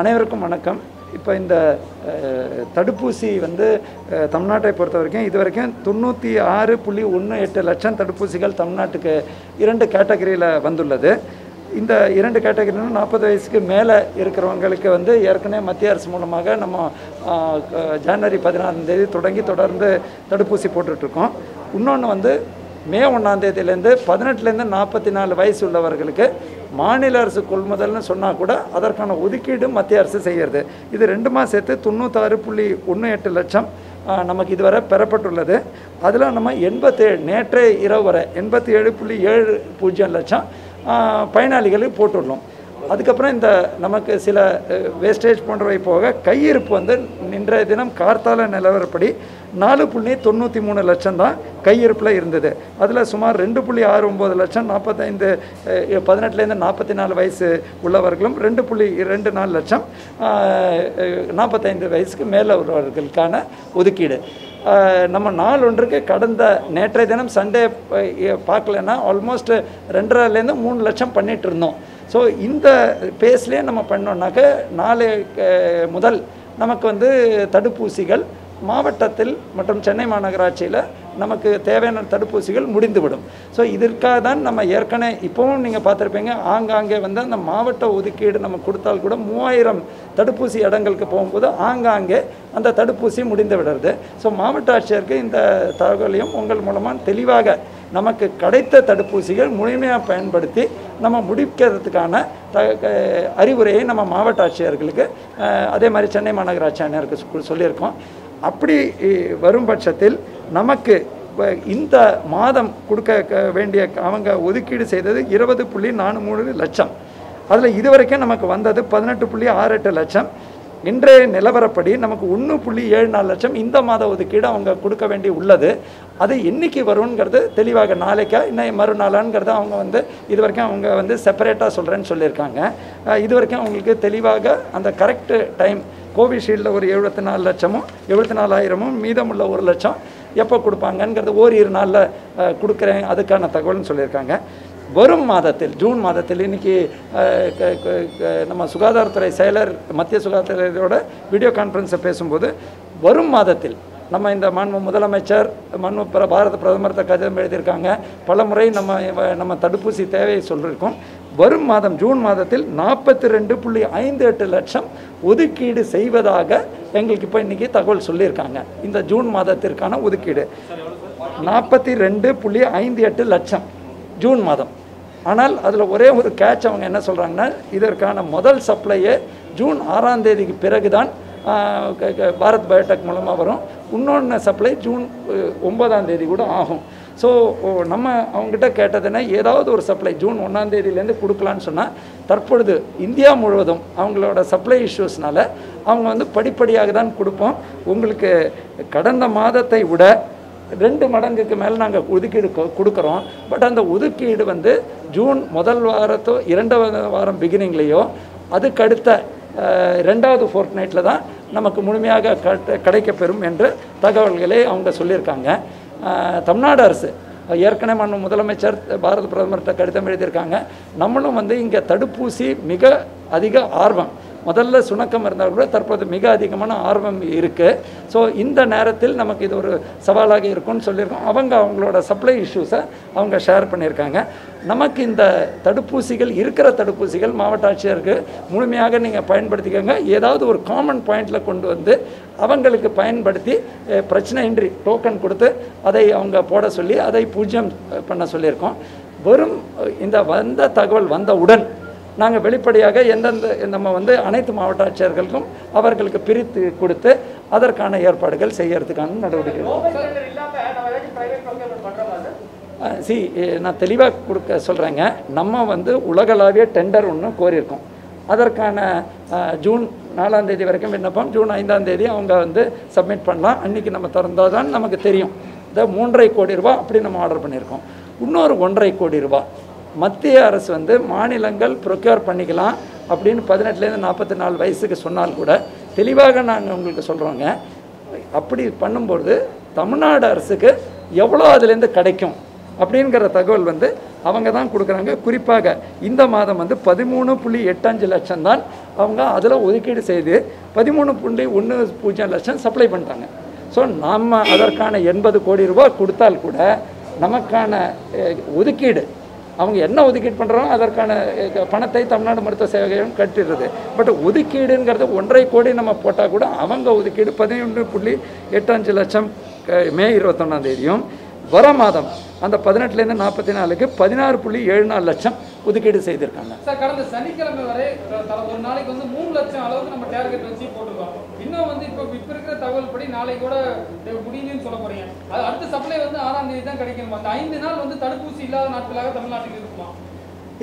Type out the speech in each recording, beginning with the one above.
அனைவருக்கும் வணக்கம். இப்போ இந்த தடுப்பூசி வந்து தமிழ்நாட்டை பொறுத்த வரைக்கும் இது வரைக்கும் தொண்ணூற்றி ஆறு புள்ளி ஒன்று எட்டு லட்சம் தடுப்பூசிகள் தமிழ்நாட்டுக்கு இரண்டு கேட்டகரியில் வந்துள்ளது. இந்த இரண்டு கேட்டகரியும் நாற்பது வயசுக்கு மேலே இருக்கிறவங்களுக்கு வந்து ஏற்கனவே மத்திய அரசு மூலமாக நம்ம ஜனவரி பதினாறாம் தேதி தொடங்கி தொடர்ந்து தடுப்பூசி போட்டுட்ருக்கோம். இன்னொன்று வந்து மே ஒன்றாம் தேதியிலேருந்து பதினெட்டுலேருந்து நாற்பத்தி நாலு வயசு உள்ளவர்களுக்கு மாநில அரசு கொள்முதல்னு சொன்னால் கூட அதற்கான ஒதுக்கீடு மத்திய அரசு செய்கிறது இது ரெண்டுமா சேர்த்து தொண்ணூத்தாறு புள்ளி ஒன்று எட்டு லட்சம் நமக்கு இதுவரை பெறப்பட்டுள்ளது. அதில் நம்ம எண்பத்தேழு நேற்றே இரவு வரை எண்பத்தி ஏழு புள்ளி ஏழு பூஜ்ஜியம் லட்சம் பயனாளிகளுக்கு போட்டுள்ளோம். அதுக்கப்புறம் இந்த நமக்கு சில வேஸ்டேஜ் போன்றவை போக கையிருப்பு வந்து இன்றைய தினம் கார்த்தால நிலவரப்படி நாலு புள்ளி தொண்ணூற்றி மூணு லட்சம் தான் கையிருப்பில் இருந்தது. அதில் சுமார் ரெண்டு புள்ளி ஆறு ஒம்பது லட்சம் நாற்பத்தைந்து பதினெட்டுலேருந்து நாற்பத்தி நாலு வயசு உள்ளவர்களும் ரெண்டு புள்ளி ரெண்டு நாலு லட்சம் நாற்பத்தைந்து வயசுக்கு மேலே உள்ளவர்களுக்கான ஒதுக்கீடு. நம்ம நாள் ஒன்றுக்கு கடந்த நேற்றைய தினம் சண்டே பார்க்கலன்னா ஆல்மோஸ்ட் ரெண்டரைலேருந்து மூணு லட்சம் பண்ணிட்டு இருந்தோம். ஸோ இந்த பேஸ்லேயே நம்ம பண்ணோன்னாக்க நாளை முதல் நமக்கு வந்து தடுப்பூசிகள் மாவட்டத்தில் மற்றும் சென்னை மாநகராட்சியில் நமக்கு தேவையான தடுப்பூசிகள் முடிந்துவிடும். ஸோ இதற்காக தான் நம்ம ஏற்கனவே இப்போவும் நீங்கள் பார்த்துருப்பீங்க ஆங்காங்கே வந்து அந்த மாவட்ட ஒதுக்கீடு நம்ம கொடுத்தால் கூட மூவாயிரம் தடுப்பூசி இடங்களுக்கு போகும்போது ஆங்காங்கே அந்த தடுப்பூசி முடிந்து விடுறது. ஸோ மாவட்ட ஆட்சியருக்கு இந்த தகவலையும் உங்கள் மூலமாக தெளிவாக நமக்கு கிடைத்த தடுப்பூசிகள் முழுமையாக பயன்படுத்தி நம்ம முடிக்கிறதுக்கான த அறிவுரையை நம்ம மாவட்ட ஆட்சியர்களுக்கு அதே மாதிரி சென்னை மாநகராட்சி ஆணையருக்கு சொல்லியிருக்கோம். அப்படி வரும் பட்சத்தில் நமக்கு வ- இந்த மாதம் கொடுக்க வேண்டிய அவங்க ஒதுக்கீடு செய்தது இருபது புள்ளி நாலு மூணு லட்சம். அதில் இதுவரைக்கும் நமக்கு வந்தது பதினெட்டு புள்ளி ஆறு எட்டு லட்சம். இன்றைய நிலவரப்படி நமக்கு ஒன்று புள்ளி ஏழு நாலு லட்சம் இந்த மாத ஒதுக்கீடு அவங்க கொடுக்க வேண்டி உள்ளது. அது என்னைக்கு வரும்ங்கிறது தெளிவாக நாளைக்கா இன்னும் மறுநாளாங்கிறத அவங்க வந்து இது வரைக்கும் அவங்க வந்து செப்பரேட்டாக சொல்கிறேன்னு சொல்லியிருக்காங்க. இதுவரைக்கும் இது வரைக்கும் அவங்களுக்கு தெளிவாக அந்த கரெக்டு டைம் கோவிஷீல்டில் ஒரு எழுபத்தி நாலு லட்சமும் எழுபத்தி நாலாயிரமும் மீதமுள்ள ஒரு லட்சம் எப்போ கொடுப்பாங்கங்கிறது ஓரிரு நாளில் கொடுக்குறேன் அதுக்கான தகவல்னு சொல்லியிருக்காங்க. வரும் மாதத்தில் ஜூன் மாதத்தில் இன்னைக்கு க- நம்ம சுகாதாரத்துறை செயலர் மத்திய சுகாதாரத்துறையோட வீடியோ கான்ஃபரன்ஸை பேசும்போது வரும் மாதத்தில் நம்ம இந்த மாண்பு முதலமைச்சர் மாண்பு பாரத பிரதமர் கடிதம் எழுதியிருக்காங்க. பல முறை நம்ம நம்ம தடுப்பூசி தேவையை சொல்லியிருக்கோம். வரும் மாதம் ஜூன் மாதத்தில் நாற்பத்தி ரெண்டு புள்ளி ஐந்து எட்டு லட்சம் ஒதுக்கீடு செய்வதாக எங்களுக்கு இப்போ இன்றைக்கி தகவல் சொல்லியிருக்காங்க. இந்த ஜூன் மாதத்திற்கான ஒதுக்கீடு. நாற்பத்தி ரெண்டு புள்ளி ஐந்து எட்டு லட்சம் ஜூன் மாதம். ஆனால் அதில் ஒரே ஒரு கேட்ச் அவங்க என்ன சொல்கிறாங்கன்னா இதற்கான முதல் சப்ளையே ஜூன் ஆறாம் தேதிக்கு பிறகு தான் பாரத் பயோடெக் மூலமாக வரும். இன்னொன்று சப்ளை ஜூன் ஒன்பதாம் தேதி கூட ஆகும். ஸோ நம்ம அவங்ககிட்ட கேட்டதுன்னா ஏதாவது ஒரு சப்ளை ஜூன் ஒன்றாம் தேதியிலேருந்து கொடுக்கலான்னு சொன்னால் தற்பொழுது இந்தியா முழுவதும் அவங்களோட சப்ளை இஷ்யூஸ்னால அவங்க வந்து படிப்படியாக தான் கொடுப்போம். உங்களுக்கு கடந்த மாதத்தை விட ரெண்டு மடங்குக்கு மேலே நாங்கள் ஒதுக்கீடு கொ- கொடுக்குறோம். பட் அந்த ஒதுக்கீடு வந்து ஜூன் முதல் வாரத்தோ இரண்டாவது வாரம் பிகினிங்லேயோ அதுக்கடுத்த ரெண்டாவது ஃபோர்ட் நைட்டில் தான் நமக்கு முழுமையாக கட்ட- கிடைக்கப்பெறும் என்று தகவல்களை அவங்க சொல்லியிருக்காங்க. தமிழ்நாடு அரசு. ஏற்கனவே மன்ன முதலமைச்சர் பாரத பிரதமர்கிட்ட கடிதம் எழுதியிருக்காங்க. நம்மளும் வந்து இங்கே தடுப்பூசி மிக அதிக ஆர்வம். முதல்ல சுணக்கம் இருந்தால் கூட தற்போது மிக அதிகமான ஆர்வம் இருக்குது ஸோ இந்த நேரத்தில் நமக்கு இது ஒரு சவாலாக இருக்கும்னு சொல்லியிருக்கோம். அவங்க அவங்களோட சப்ளை இஷ்யூஸை அவங்க ஷேர் பண்ணியிருக்காங்க. நமக்கு இந்த தடுப்பூசிகள் இருக்கிற தடுப்பூசிகள் மாவட்ட ஆட்சியருக்கு முழுமையாக நீங்கள் பயன்படுத்திக்கோங்க. ஏதாவது ஒரு காமன் பாயிண்டில் கொண்டு வந்து அவங்களுக்கு பயன்படுத்தி பிரச்சனையின்றி டோக்கன் கொடுத்து அதை அவங்க போட சொல்லி அதை பூஜ்ஜியம் பண்ண சொல்லியிருக்கோம். வெறும் இந்த வந்த தகவல் வந்தவுடன் நாங்கள் வெளிப்படையாக எந்தெந்த நம்ம வந்து அனைத்து மாவட்ட ஆட்சியர்களுக்கும் அவர்களுக்கு பிரித்து கொடுத்து அதற்கான ஏற்பாடுகள் செய்யறதுக்கான நடவடிக்கை. சி நான் தெளிவாக கொடுக்க சொல்கிறேங்க நம்ம வந்து உலகளாவிய டெண்டர் ஒன்று கோரியிருக்கோம். அதற்கான ஜூன் நாலாம் தேதி வரைக்கும் விண்ணப்பம் ஜூன் ஐந்தாம் தேதி அவங்க வந்து சப்மிட் பண்ணலாம். அன்றைக்கி நம்ம திறந்தால் தான் நமக்கு தெரியும். இந்த மூன்றரை கோடி ரூபாய் அப்படி நம்ம ஆர்டர் பண்ணியிருக்கோம். இன்னொரு ஒன்றரை கோடி ரூபாய். மத்திய அரசு வந்து மாநிலங்கள் ப்ரொக்யூர் பண்ணிக்கலாம் அப்படின்னு பதினெட்டுலேருந்து நாற்பத்தி நாலு வயசுக்கு சொன்னால் கூட தெளிவாக நாங்கள் உங்களுக்கு சொல்கிறோங்க அப்படி பண்ணும்போது தமிழ்நாடு அரசுக்கு எவ்வளோ அதுலேருந்து கிடைக்கும் அப்படிங்கிற தகவல் வந்து அவங்க தான் கொடுக்குறாங்க. குறிப்பாக இந்த மாதம் வந்து பதிமூணு புள்ளி எட்டஞ்சு லட்சம் தான் அவங்க அதில் ஒதுக்கீடு செய்து பதிமூணு புள்ளி ஒன்று பூஜ்ஜியம் லட்சம் சப்ளை பண்ணிட்டாங்க. ஸோ நம்ம அதற்கான எண்பது கோடி ரூபாய் கொடுத்தால் கூட நமக்கான ஒதுக்கீடு அவங்க என்ன ஒதுக்கீடு பண்ணுறோம் அதற்கான பணத்தை தமிழ்நாடு மருத்துவ சேவையும் கட்டிடுறது பட் ஒதுக்கீடுங்கிறது ஒன்றரை கோடி நம்ம போட்டால் கூட அவங்க ஒதுக்கீடு பதினொன்று புள்ளி எட்டஞ்சு லட்சம் மே இருபத்தொன்னாம் தேதியும் வர மாதம் அந்த பதினெட்டுலேருந்து நாற்பத்தி நாலுக்கு பதினாறு புள்ளி ஏழு நாலு லட்சம் ஒதுக்கீடு செய்திருக்காங்க. சார் கடந்த சனிக்கிழமை வரை ஒரு நாளைக்கு வந்து மூணு லட்சம் அளவுக்கு நம்ம டார்கெட் வச்சு போட்டிருக்கோம். இன்னும் வந்து இப்போ இப்போ இருக்கிற தகவல் படி நாளைக்கு கூட முடியுதுன்னு சொல்ல போறீங்க. அது அடுத்த சப்ளை வந்து ஆறாம் தேதி தான் கிடைக்கணுமா? அந்த ஐந்து நாள் வந்து தடுப்பூசி இல்லாத நாட்களாக தமிழ்நாட்டுக்கு இருக்குமா?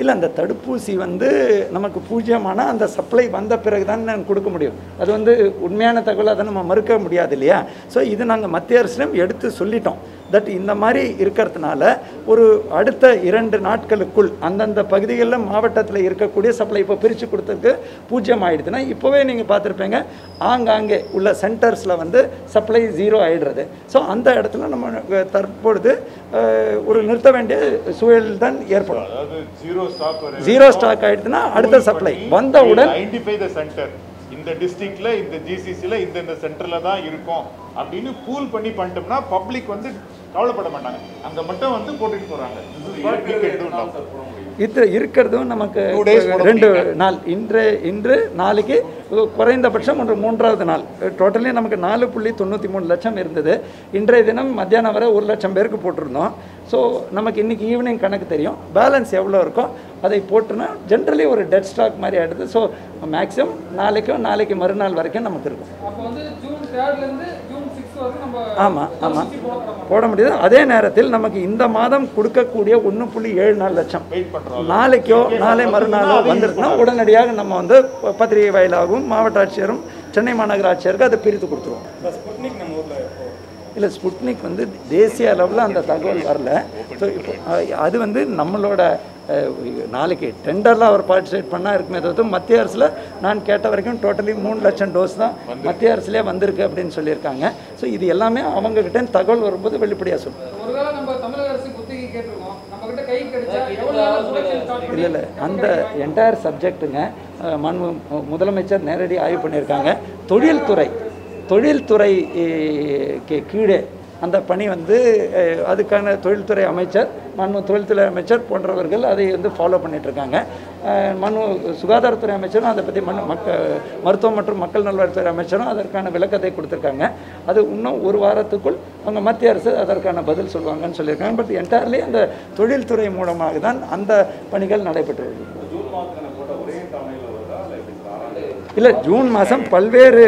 இல்லை அந்த தடுப்பூசி வந்து நமக்கு பூஜ்ஜியமான அந்த சப்ளை வந்த பிறகு தான் நான் கொடுக்க முடியும். அது வந்து உண்மையான தகவல் அதை நம்ம மறுக்க முடியாது இல்லையா? ஸோ இது நாங்கள் மத்திய அரசிடம் எடுத்து சொல்லிட்டோம். தட் இந்த மாதிரி இருக்கிறதுனால ஒரு அடுத்த இரண்டு நாட்களுக்குள் அந்தந்த பகுதிகளில் மாவட்டத்தில் இருக்கக்கூடிய சப்ளை இப்போ பிரித்து கொடுத்ததுக்கு பூஜ்ஜியம் ஆயிடுதுன்னா இப்போவே நீங்கள் பார்த்துருப்பீங்க. ஆங்காங்கே உள்ள சென்டர்ஸில் வந்து சப்ளை ஜீரோ ஆயிடுறது. ஸோ அந்த இடத்துல நம்ம தற்பொழுது ஒரு நிறுத்த வேண்டிய சூழல் தான் ஏற்படும். ஜீரோ ஸ்டாக் ஆயிடுச்சுன்னா அடுத்த சப்ளை வந்தவுடன் இந்த டிஸ்ட்ரிக்ட்ல இந்த ஜிசிசில இந்த இந்த சென்டர்ல தான் இருக்கும் அப்படின்னு பூல் பண்ணி பண்ணிட்டோம்னா பப்ளிக் வந்து கவலைப்பட மாட்டாங்க அங்க மட்டும் வந்து போட்டுட்டு now. இது இருக்கிறதும் நமக்கு ரெண்டு. நாள் இன்று இன்று நாளைக்கு குறைந்தபட்சம் ஒன்று மூன்றாவது நாள். டோட்டலி நமக்கு நாலு புள்ளி தொண்ணூற்றி மூணு லட்சம் இருந்தது. இன்றைய தினம் மத்தியானம் வரை ஒரு லட்சம் பேருக்கு போட்டிருந்தோம். ஸோ நமக்கு இன்னைக்கு ஈவினிங் கணக்கு தெரியும். பேலன்ஸ் எவ்வளோ இருக்கோ அதை போட்டுனா ஜென்ரலி ஒரு டெட் ஸ்டாக் மாதிரி ஆகிடுது ஸோ மேக்ஸிமம் நாளைக்கும் நாளைக்கு மறுநாள் வரைக்கும் நமக்கு இருக்கும். அப்போ வந்து ஜூன் தேர்ட்ல இருந்து ஜூன் சிக்ஸ் வரைக்கும் நம்ம ஆமாம் ஆமாம் போட முடியுது. அதே நேரத்தில் நமக்கு இந்த மாதம் கொடுக்கக்கூடிய ஒன்று புள்ளி ஏழு நாலு லட்சம். வெயிட் பண்றோம். நாளைக்கோ நாளை மறுநாளோ வந்துருக்குன்னா உடனடியாக நம்ம வந்து பத்திரிகை வாயிலாகவும் மாவட்ட ஆட்சியரும் சென்னை மாநகர ஆட்சியருக்கு அதை பிரித்து கொடுத்துருவோம். இல்லை ஸ்புட்னிக் வந்து தேசிய அளவில் அந்த தகவல் வரல. ஸோ இப்போ அது வந்து நம்மளோட நாளைக்கு டெண்டரில் அவர் பார்ட்டிசிபேட் பண்ணால் இருக்குமே தவிர்த்து மத்திய அரசில் நான் கேட்ட வரைக்கும் டோட்டலி மூணு லட்சம் டோஸ் தான் மத்திய அரசுலேயே வந்திருக்கு அப்படின்னு சொல்லியிருக்காங்க. ஸோ இது எல்லாமே அவங்கக்கிட்ட தகவல் வரும்போது வெளிப்படையாக சொல்லுவோம் ஒருவேளை நம்ம தமிழக அரசு குத்தகை கேட்டிருக்கோம் நம்ம கிட்ட கை கிடைச்சா எவ்வளவு நாள் ப்ரொடக்ஷன் ஸ்டார்ட் பண்ணி இல்லை இல்லை. அந்த என்டையர் சப்ஜெக்ட்டுங்க மண் முதலமைச்சர் நேரடி ஆய்வு பண்ணியிருக்காங்க. தொழில்துறை தொழில்துறை கீழே அந்த பணி வந்து அதுக்கான தொழில்துறை அமைச்சர் மனு தொழில்துறை அமைச்சர் போன்றவர்கள் அதை வந்து ஃபாலோ பண்ணிகிட்ருக்காங்க மனு சுகாதாரத்துறை அமைச்சரும் அதை பற்றி மனு மக்க மருத்துவம் மற்றும் மக்கள் நல்வாழ்வுத்துறை அமைச்சரும் அதற்கான விளக்கத்தை கொடுத்துருக்காங்க. அது இன்னும் ஒரு வாரத்துக்குள் அவங்க மத்திய அரசு அதற்கான பதில் சொல்லுவாங்கன்னு சொல்லியிருக்காங்க. பட் என்டையர்லி அந்த தொழில்துறை மூலமாக தான் அந்த பணிகள் நடைபெற்று வருகிறது. இல்லை ஜூன் மாதம் பல்வேறு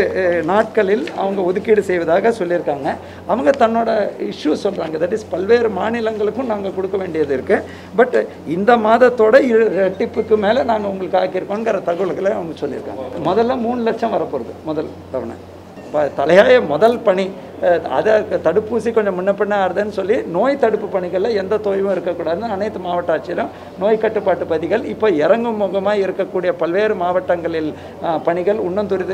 நாட்களில் அவங்க ஒதுக்கீடு செய்வதாக சொல்லியிருக்காங்க. அவங்க தன்னோட இஷ்யூ சொல்கிறாங்க தட் இஸ் பல்வேறு மாநிலங்களுக்கும் நாங்கள் கொடுக்க வேண்டியது இருக்குது பட் இந்த மாதத்தோட இரு ரெட்டிப்புக்கு மேலே நாங்கள் உங்களுக்கு ஆக்கியிருக்கோங்கிற தகவல்களை அவங்க சொல்லியிருக்காங்க. முதல்ல மூணு லட்சம் வரப்போகிறது முதல் தவணை. இப்போ தலையாய முதல் பணி அதை தடுப்பூசி கொஞ்சம் முன்ன பின்ன ஆறுதுன்னு சொல்லி நோய் தடுப்பு பணிகளில் எந்த தொய்வும் இருக்கக்கூடாதுன்னு அனைத்து மாவட்ட ஆட்சியரும் நோய் கட்டுப்பாட்டு பதிகள் இப்போ இறங்கும் முகமாக இருக்கக்கூடிய பல்வேறு மாவட்டங்களில் பணிகள் இன்னும் துரித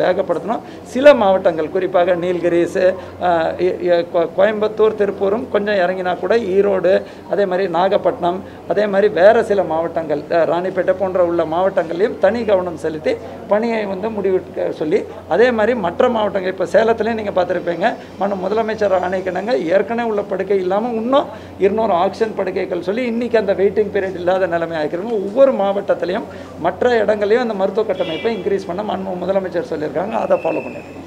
வேகப்படுத்தணும். சில மாவட்டங்கள் குறிப்பாக நீல்கிரிஸ் கோ- கோயம்புத்தூர் திருப்பூரும் கொஞ்சம் இறங்கினா கூட ஈரோடு அதே மாதிரி நாகப்பட்டினம் அதே மாதிரி வேறு சில மாவட்டங்கள் ராணிப்பேட்டை போன்ற உள்ள மாவட்டங்களையும் தனி கவனம் செலுத்தி பணியை வந்து முடிவு சொல்லி அதே மாதிரி மற்ற மாவட்டங்கள் இப்போ சேலத்துலேயும் நீங்கள் பார்த்துருப்பீங்க மனு முதலமைச்சர் ஆணைக்கிணங்க ஏற்கனவே உள்ள படுக்கை இல்லாமல் இன்னும் இருநூறு ஆக்சிஜன் படுக்கைகள் சொல்லி இன்றைக்கி அந்த வெயிட்டிங் பீரியட் இல்லாத நிலைமை ஆகிக்கிறவங்க ஒவ்வொரு மாவட்டத்திலையும் மற்ற இடங்களையும் அந்த மருத்துவ கட்டமைப்பை இன்க்ரீஸ் பண்ண மனு முதலமைச்சர் சொல்லியிருக்காங்க. அதை ஃபாலோ பண்ணியிருக்கோம்